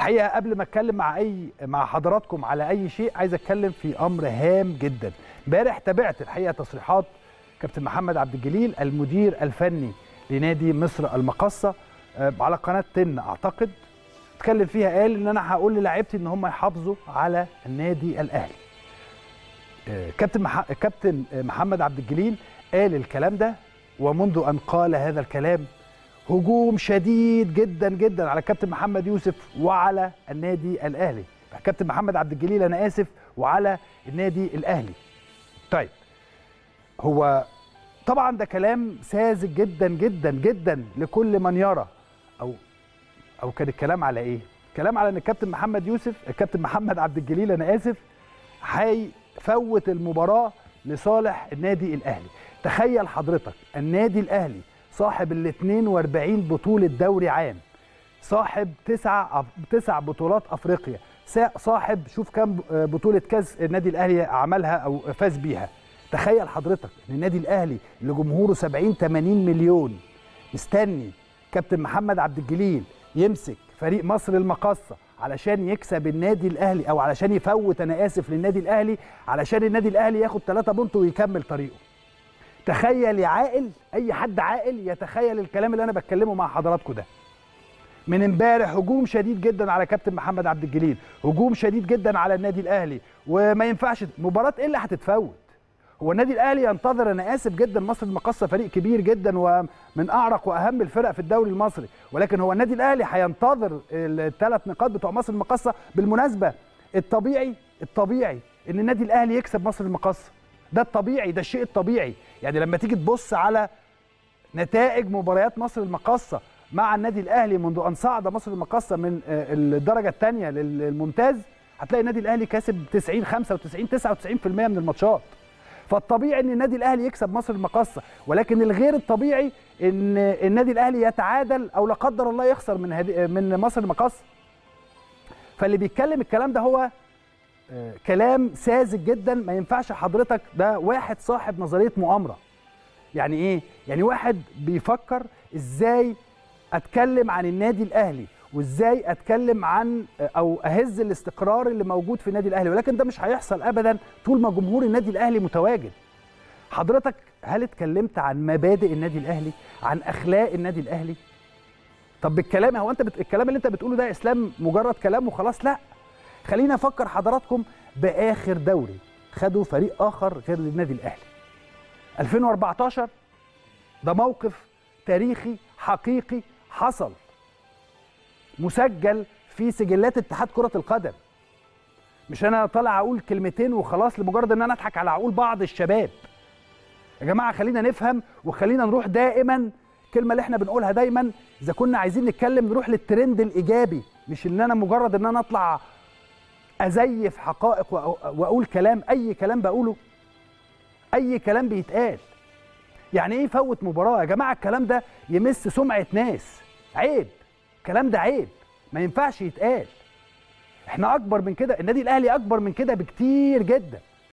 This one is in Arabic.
الحقيقة قبل ما أتكلم مع أي مع حضراتكم على أي شيء عايز أتكلم في أمر هام جدا. امبارح تابعت الحقيقة تصريحات كابتن محمد عبد الجليل المدير الفني لنادي مصر المقصه على قناة تن أعتقد. اتكلم فيها قال إن أنا هقول للاعيبتي إن هم يحافظوا على النادي الأهلي. كابتن مح... كابتن محمد عبد الجليل قال الكلام ده ومنذ أن قال هذا الكلام هجوم شديد جدا جدا على كابتن محمد يوسف وعلى النادي الأهلي. كابتن محمد عبد الجليل أنا آسف وعلى النادي الأهلي. طيب هو طبعا ده كلام ساذج جدا جدا جدا لكل من يرى. أو أو كان الكلام على إيه؟ كلام على إن الكابتن محمد يوسف الكابتن محمد عبد الجليل أنا آسف هيفوت المباراة لصالح النادي الأهلي. تخيل حضرتك النادي الأهلي صاحب ال 42 بطولة دوري عام صاحب تسع تسع بطولات أفريقيا صاحب شوف كم بطولة كاس النادي الأهلي عملها أو فاز بيها. تخيل حضرتك إن النادي الأهلي اللي جمهوره 70 80 مليون مستني كابتن محمد عبد الجليل يمسك فريق مصر المقاصة علشان يكسب النادي الأهلي أو علشان يفوت أنا آسف للنادي الأهلي علشان النادي الأهلي ياخد 3 بونت ويكمل طريقه. تخيل يا عاقل أي حد عاقل يتخيل الكلام اللي أنا بتكلمه مع حضراتكم ده. من امبارح هجوم شديد جدا على كابتن محمد عبد الجليل هجوم شديد جدا على النادي الأهلي وما ينفعش مباراة إيه اللي هتتفوت. هو النادي الأهلي ينتظر أنا آسف جدا مصر المقاصه فريق كبير جدا ومن أعرق وأهم الفرق في الدوري المصري ولكن هو النادي الأهلي هينتظر الثلاث نقاط بتوع مصر المقاصه بالمناسبة الطبيعي الطبيعي إن النادي الأهلي يكسب مصر المقاصه ده الطبيعي ده الشيء الطبيعي. يعني لما تيجي تبص على نتائج مباريات مصر المقاصة مع النادي الأهلي منذ أن صعد مصر المقاصة من الدرجة الثانية للممتاز هتلاقي النادي الأهلي كاسب 90 95 99% من الماتشات. فالطبيعي إن النادي الأهلي يكسب مصر المقاصة ولكن الغير الطبيعي إن النادي الأهلي يتعادل أو لا قدر الله يخسر من من مصر المقاصة. فاللي بيتكلم الكلام ده هو كلام ساذج جدا ما ينفعش حضرتك ده واحد صاحب نظرية مؤامرة. يعني إيه؟ يعني واحد بيفكر إزاي أتكلم عن النادي الأهلي وإزاي أتكلم عن أو أهز الاستقرار اللي موجود في النادي الأهلي ولكن ده مش هيحصل ابدا طول ما جمهور النادي الأهلي متواجد. حضرتك هل اتكلمت عن مبادئ النادي الأهلي عن أخلاق النادي الأهلي؟ طب بالكلام هو أنت بت... الكلام اللي أنت بتقوله ده إسلام مجرد كلام وخلاص؟ لا. خلينا أفكر حضراتكم بآخر دوري خدوا فريق آخر غير النادي الأهلي. 2014 ده موقف تاريخي حقيقي حصل. مسجل في سجلات اتحاد كرة القدم. مش أنا طالع أقول كلمتين وخلاص لمجرد إن أنا أضحك على عقول بعض الشباب. يا جماعة خلينا نفهم وخلينا نروح دائما الكلمة اللي إحنا بنقولها دايما. إذا كنا عايزين نتكلم نروح للترند الإيجابي مش إن أنا مجرد إن أنا أطلع أزيف حقائق وأقول كلام أي كلام بقوله أي كلام بيتقال. يعني إيه فوت مباراة؟ يا جماعة الكلام ده يمس سمعة ناس. عيب. الكلام ده عيب. ما ينفعش يتقال. إحنا أكبر من كده. النادي الأهلي أكبر من كده بكتير جدا.